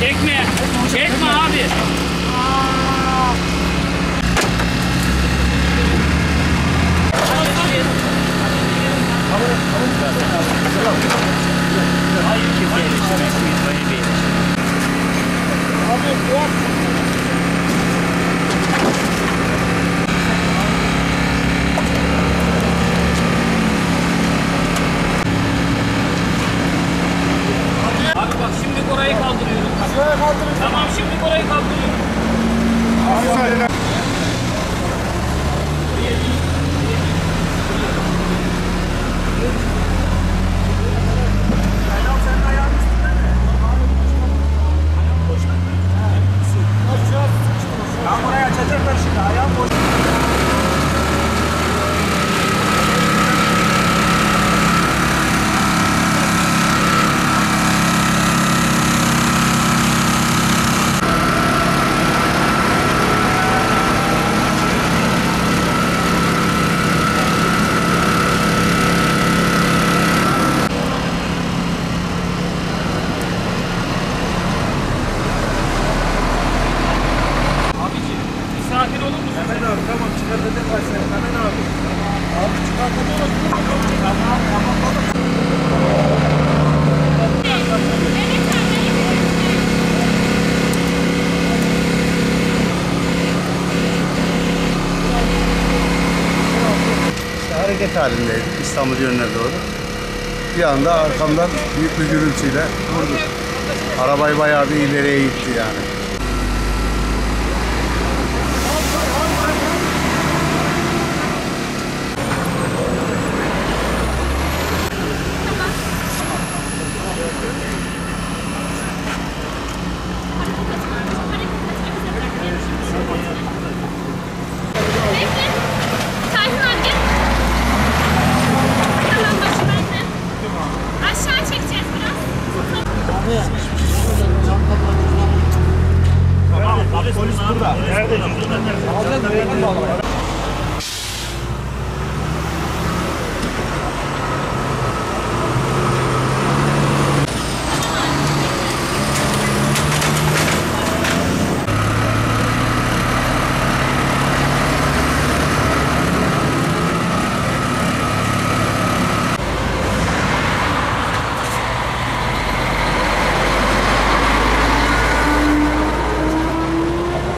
Çekme. Çekme abi. Abi bak şimdi orayı kaldırıyorum. Tamam şimdi orayı kaldırıyorum. Ben hareket halindeydik İstanbul yönüne doğru. Bir anda arkamdan büyük bir gürültüyle vurdu. Arabayı bayağı bir ileriye gitti yani. Burada. Nerede? Alacağız. Nereden bağlamak?